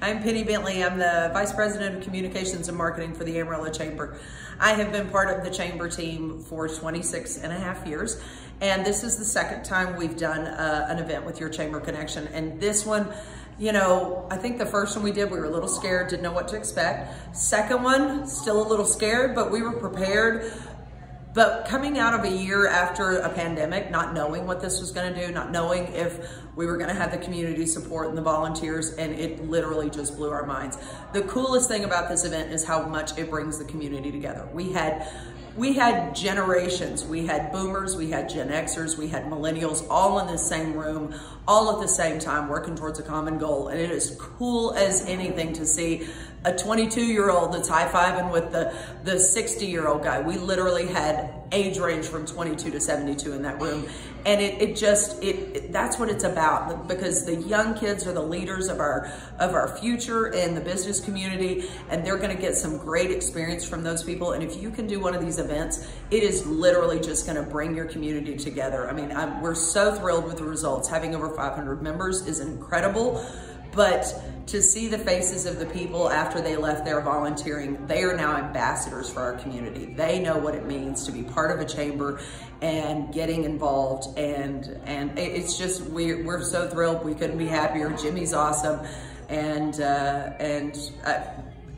I'm Penni Bentley. I'm the Vice President of Communications and Marketing for the Amarillo Chamber. I have been part of the Chamber team for 26 and a half years, and this is the second time we've done uh, an event with your Chamber Connection. And this one, you know, I think the first one we did, we were a little scared, didn't know what to expect. Second one, still a little scared, but we were prepared. But coming out of a year after a pandemic, not knowing what this was going to do, not knowing if we were going to have the community support and the volunteers, and it literally just blew our minds. The coolest thing about this event is how much it brings the community together. We had we had generations. We had boomers, we had Gen Xers, we had millennials all in the same room, all at the same time working towards a common goal. And it is cool as anything to see a 22 year old that's high fiving with the, the 60 year old guy. We literally had age range from 22 to 72 in that room. And it, it just, it, it, that's what it's about because the young kids are the leaders of our, of our future in the business community and they're gonna get some great experience from those people. And if you can do one of these events, it is literally just gonna bring your community together. I mean, I'm, we're so thrilled with the results. Having over 500 members is incredible but to see the faces of the people after they left there volunteering, they are now ambassadors for our community. They know what it means to be part of a chamber and getting involved. And and it's just, we're, we're so thrilled. We couldn't be happier. Jimmy's awesome. And, uh, and uh,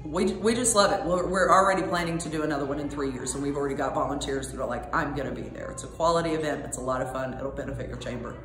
we, we just love it. We're, we're already planning to do another one in three years and we've already got volunteers that are like, I'm gonna be there. It's a quality event. It's a lot of fun. It'll benefit your chamber.